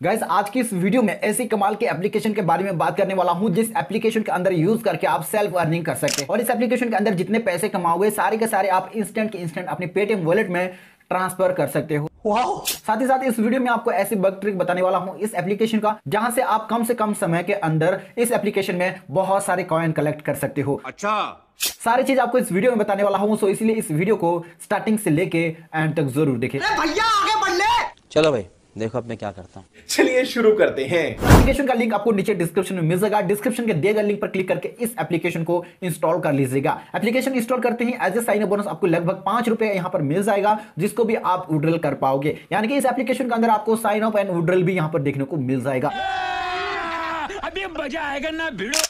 Guys आज की इस वीडियो में ऐसी कमाल के एप्लीकेशन के बारे में बात करने वाला हूँ जिस एप्लीकेशन के अंदर यूज़ करके आप सेल्फ अर्निंग कर सकते हैं। और इस एप्लीकेशन के अंदर जितने पैसे कमाओगे सारे के सारे आप इंस्टेंट के इंस्टेंट अपने पेटीएम वॉलेट में ट्रांसफ़र कर सकते हो। साथ ही साथ इस वीडियो में आपको ऐसी बग ट्रिक बताने वाला हूँ इस एप्लीकेशन का जहाँ से आप कम से कम समय के अंदर इस एप्लीकेशन में बहुत सारे कॉइन कलेक्ट कर सकते हो। अच्छा। सारी चीज़ आपको इस वीडियो में बताने वाला हूँ सो इसलिए इस वीडियो को स्टार्टिंग से लेके एंड तक ज़रूर देखें। भैया आगे बढ़ ले। चलो भाई। देखो अब मैं क्या करता हूँ। चलिए शुरू करते हैं। एप्लीकेशन का लिंक आपको नीचे डिस्क्रिप्शन में मिल जाएगा। डिस्क्रिप्शन के दिए गए लिंक पर क्लिक करके इस एप्लीकेशन को इंस्टॉल कर लीजिएगा। एप्लीकेशन इंस्टॉल करते ही एज ए साइन बोनस आपको लगभग पाँच रुपए यहाँ पर मिल जाएगा जिसको भी आप उड्रल कर पाओगे। यानी कि इस एप्लीकेशन के अंदर आपको साइन अप एंड उड्रल भी यहाँ पर देखने को मिल जाएगा।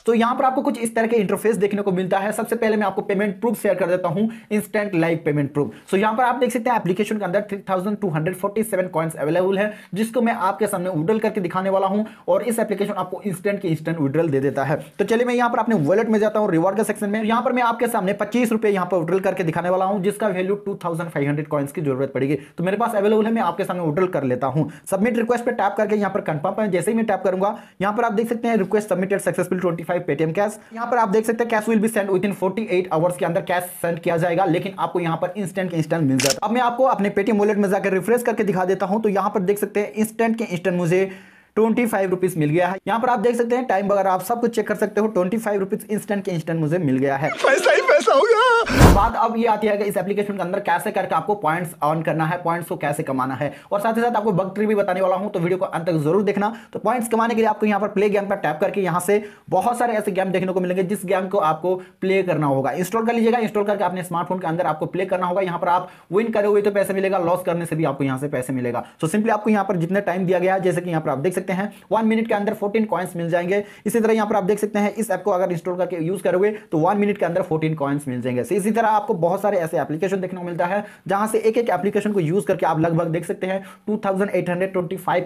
तो यहाँ पर आपको कुछ इस तरह के इंटरफेस देखने को मिलता है। सबसे पहले मैं आपको पेमेंट प्रूफ शेयर कर देता हूँ। Instant live payment proof so यहाँ पर आप देख सकते हैं एप्लीकेशन के अंदर 3247 कॉइंस अवेलेबल है, जिसको मैं आपके सामने विड्रॉल करके दिखाने वाला हूँ और इस एप्लीकेशन आपको इंस्टेंट के इंस्टेंट विड्रॉल दे देता है। तो चलिए मैं यहाँ पर अपने वॉलेट में जाता हूँ रिवॉर्ड के सेक्शन में। यहाँ पर मैं आपके सामने पच्चीस रुपए यहाँ पर विड्रॉल करके दिखाने वाला हूँ, जिसका वैल्यू टू थाउज़ेंड कॉइंस की ज़रूरत पड़ेगी। तो मेरे पास अवेलेबल है, मैं आपके सामने विड्रॉल कर लेता हूँ। सबमिट रिक्वेस्ट पे टैप करके यहाँ पर कंफर्म पर जैसे ही मैं टैप करूँगा, यहाँ पर आप देख सकते हैं request submitted successful 25 Paytm cash यहाँ पर आप देख सकते हैं cash will be send within 48 hours के अंदर कैश सेंड किया जाएगा, लेकिन आपको यहाँ पर इंस्टेंट के इंस्टेंट मिल जाएगा अब मैं आपको अपने पेटीएम वॉलेट में जाकर रिफ्रेश करके दिखा देता हूँ तो यहाँ पर देख सकते हैं इंस्टेंट के इंस्टेंट मुझे ट्वेंटी फाइव रुपीज़ मिल गया है। यहाँ पर आप देख सकते हैं टाइम वगैरह आप सब कुछ चेक कर सकते हो ट्वेंटी फाइव रुपीज़ इंस्टेंट के इंस्टेंट मुझे मिल गया है। पैसा ही पैसा हो गया। बात अब ये आती है कि इस एप्लीकेशन के अंदर कैसे करके आपको पॉइंट्स अर्न करना है पॉइंट्स को कैसे कमाना है। और साथ ही साथ आपको बग ट्री भी बताने वाला हूँ तो वीडियो को अंत तक ज़रूर देखना। तो पॉइंट्स कमाने के लिए आपको यहाँ पर प्ले गेम पर टैप करके यहाँ से बहुत सारे ऐसे गेम देखने को मिलेंगे जिस गेम को आपको प्ले करना होगा। इंस्टॉल कर लीजिएगा इंस्टॉल करके अपने स्मार्टफ़ोन के अंदर आपको प्ले करना होगा। यहाँ पर आप विन करे हुए तो पैसे मिलेगा लॉस करने से भी आपको यहाँ से पैसे मिलेगा। सो सिंपली आपको यहाँ पर जितने टाइम दिया गया है जैसे कि यहाँ पर आप देख सकते हैं। वन मिनट के अंदर 14 कॉइंस मिल जाएँगे। इसी तरह यहाँ पर आप देख सकते हैं, इस ऐप को अगर इंस्टॉल करके यूज़ करोगे तो वन मिनट के अंदर 14 कॉइंस मिल जाएँगे। इसी तरह आपको बहुत सारे ऐसे एप्लीकेशन देखने को मिलता है, जहाँ से एक एक एप्लीकेशन को यूज़ करके आप लगभग देख सकते हैं टू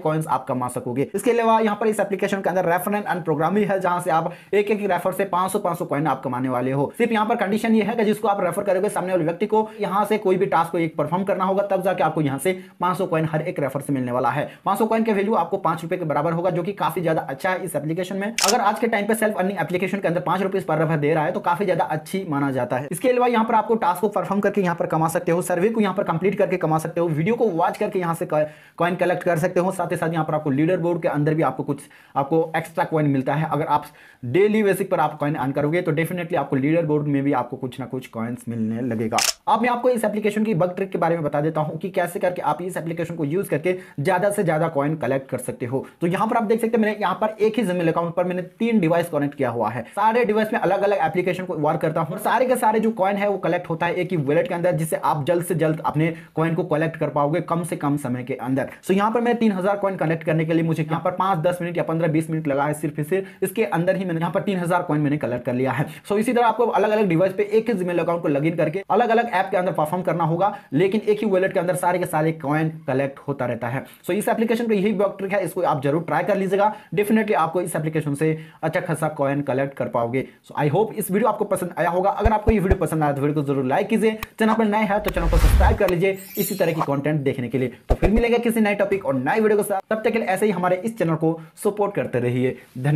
कॉइंस आप कमा सकोगे। इसके अलावा यहाँ पर इस एप्लीकेशन के अंदर रेफर एंड प्रोग्राम भी है, जहाँ से आप एक एक रेफर से पाँच सौ कॉइन आप कमाने वाले हो। सिर्फ़ यहाँ पर कंडीशन ये है कि जिसको आप रेफर करोगे सामने वाले व्यक्ति को, यहाँ से कोई भी टास्क को एक परफॉर्म करना होगा, तब जाके आपको यहाँ से पाँच सौ कॉइन हर एक रेफर से मिलने वाला है। पाँच सौ कॉइन के वैल्यू आपको पाँच रुपए के बराबर होगा, जो कि काफ़ी ज़्यादा अच्छा है इस एप्लीकेशन में। अगर आज के टाइम पे सेल्फ अर्निंग एप्लीकेशन के अंदर पाँच रुपीज़ पर रेफर दे रहा है तो काफ़ी ज़्यादा अच्छी माना जाता है। इसके अलावा यहाँ पर आपको टास्क को परफॉर्म करके यहाँ पर कमा सकते हो सर्वे को यहाँ पर कंप्लीट करके कमा सकते हो वीडियो को वॉच करके यहाँ से कॉइन कलेक्ट कर सकते हो। साथ ही साथ यहाँ पर आपको लीडर बोर्ड के अंदर भी आपको कुछ, आपको एक्स्ट्रा कॉइन मिलता है। अगर आप डेली बेसिक पर आप कॉइन अर्न करोगे तो डेफिनेटली आपको लीडर बोर्ड में भी आपको कुछ ना कुछ कॉइन्स मिलने लगेगा। अब मैं आपको इस एप्लीकेशन की बग ट्रिक के बारे में बता देता हूँ कि कैसे करके आप इस एप्लीकेशन को यूज़ करके ज़्यादा से ज़्यादा कॉइन कलेक्ट कर सकते हो। तो यहाँ पर आप देख सकते हैं, मैंने यहाँ पर एक ही जिमेल अकाउंट पर मैंने तीन डिवाइस कनेक्ट किया हुआ है। सारे डिवाइस में अलग अलग एप्लीकेशन को वर्क करता हूँ सारे के सारे जो कॉइन है, वो कलेक्ट होता है एक ही वॉलेट के अंदर, जिससे आप जल्द से जल्द अपने कॉइन को कलेक्ट कर पाओगे कम से कम समय के अंदर। सो यहाँ पर मैं तीन हज़ार कॉइन कलेक्ट करने के लिए मुझे यहाँ पर पाँच, दस मिनट या पंद्रह, बीस मिनट लगा है सिर्फ़ सिर्फ़ इसके अंदर ही मैंने यहाँ पर तीन हज़ार कॉइन मैंने कलेक्ट कर लिया है। सो इसी तरह आपको अलग अलग डिवाइस पे एक ही जीमेल अकाउंट को लॉगिन करके अलग अलग ऐप के अंदर परफॉर्म करना होगा, लेकिन एक ही वॉलेट के अंदर सारे के सारे कॉइन कलेक्ट होता रहता है। सो इस एप्लीकेशन पर यही ट्रिक है, इसको आप ज़रूर ट्राई कर लीजिएगा। डेफिनेटली आपको इस एप्लीकेशन से अच्छा खासा कॉइन कलेक्ट कर पाओगे। सो आई होप इस वीडियो आपको पसंद आया होगा। अगर आपको ये वीडियो पसंद आया तो वीडियो को ज़रूर लाइक कीजिए। चैनल पर नए हैं तो चैनल को सब्सक्राइब कर लीजिए इसी तरह की कॉन्टेंट देखने के लिए। तो फिर मिलेगा किसी नए टॉपिक और नए वीडियो के साथ। तब तक ऐसे ही हमारे इस चैनल को सपोर्ट करते रहिए। धन्यवाद